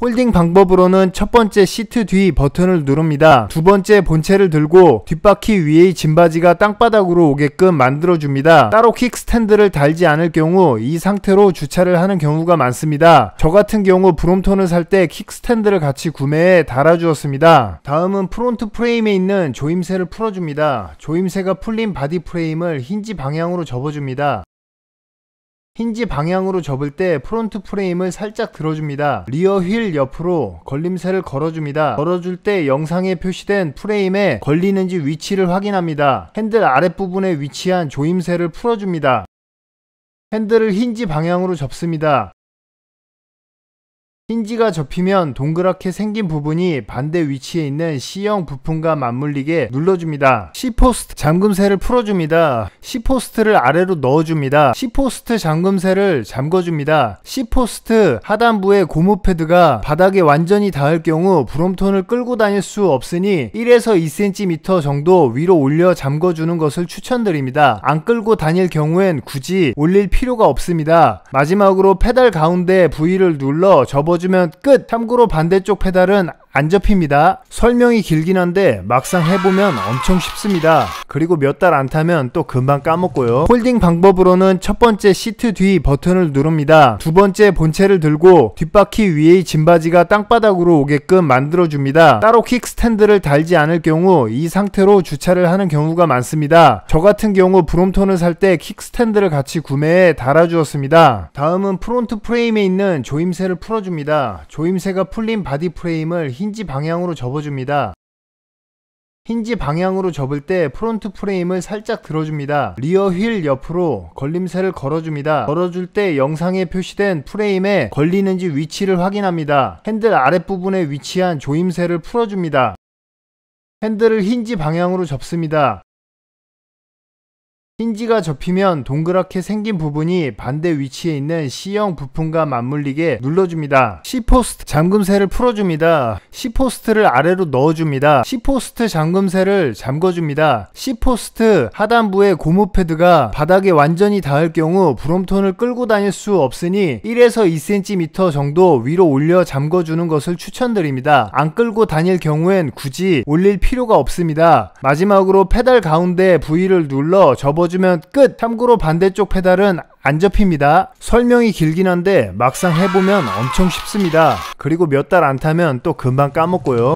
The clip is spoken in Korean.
folding 방법으로는 첫 번째 시트 뒤 버튼을 누릅니다. 두 번째 본체를 들고 뒷바퀴 위의 짐받이가 땅바닥으로 오게끔 만들어줍니다. 따로 kickstand를 달지 않을 경우 이 상태로 주차를 하는 경우가 많습니다. 저 같은 경우 브롬톤을 살 때 kickstand를 같이 구매해 달아주었습니다. 다음은 front 프레임에 있는 조임쇠를 풀어줍니다. 조임쇠가 풀린 바디 프레임을 힌지 방향으로 접어줍니다. 힌지 방향으로 접을 때 front 프레임을 살짝 들어줍니다. rear wheel 옆으로 걸림쇠를 걸어줍니다. 걸어줄 때 영상에 표시된 프레임에 걸리는지 위치를 확인합니다. 핸들 아랫부분에 위치한 조임쇠를 풀어줍니다. 핸들을 힌지 방향으로 접습니다. 힌지가 접히면 동그랗게 생긴 부분이 반대 위치에 있는 C형 부품과 맞물리게 눌러줍니다. seat post 잠금쇠를 풀어줍니다. C포스트를 아래로 넣어줍니다. seat post 잠금쇠를 잠궈줍니다. seat post 하단부의 고무 패드가 바닥에 완전히 닿을 경우 브롬톤을 끌고 다닐 수 없으니 1에서 2cm 정도 위로 올려 잠궈주는 것을 추천드립니다. 안 끌고 다닐 경우엔 굳이 올릴 필요가 없습니다. 마지막으로 페달 가운데 부위를 눌러 접어 접어주면 끝! 참고로 반대쪽 페달은 안 접힙니다. 설명이 길긴 한데 막상 해보면 엄청 쉽습니다. 그리고 몇 달 안 타면 또 금방 까먹고요. folding 방법으로는 첫 번째 시트 뒤 버튼을 누릅니다. 두 번째 본체를 들고 뒷바퀴 위의 짐받이가 땅바닥으로 오게끔 만들어줍니다. 따로 kickstand를 달지 않을 경우 이 상태로 주차를 하는 경우가 많습니다. 저 같은 경우 브롬톤을 살 때 kickstand를 같이 구매해 달아주었습니다. 다음은 front 프레임에 있는 조임새를 풀어줍니다. 조임새가 풀린 body 프레임을 힌지 방향으로 접어줍니다. 힌지 방향으로 접을 때 front 프레임을 살짝 들어줍니다. rear wheel 옆으로 걸림새를 걸어줍니다. 걸어줄 때 영상에 표시된 프레임에 걸리는지 위치를 확인합니다. 핸들 아랫부분에 위치한 조임새를 풀어줍니다. 핸들을 힌지 방향으로 접습니다. 힌지가 접히면 동그랗게 생긴 부분이 반대 위치에 있는 C형 부품과 맞물리게 눌러줍니다. seatpost 잠금쇠를 풀어줍니다. seatpost를 아래로 넣어줍니다. seatpost 잠금쇠를 잠궈줍니다. seatpost 하단부의 고무 패드가 바닥에 완전히 닿을 경우 브롬톤을 끌고 다닐 수 없으니 1에서 2cm 정도 위로 올려 잠궈주는 것을 추천드립니다. 안 끌고 다닐 경우엔 굳이 올릴 필요가 없습니다. 마지막으로 페달 가운데 부위를 눌러 접어 넣어주면 끝! 참고로 반대쪽 페달은 안 접힙니다. 설명이 길긴 한데 막상 해보면 엄청 쉽습니다. 그리고 몇 달 안 타면 또 금방 까먹고요.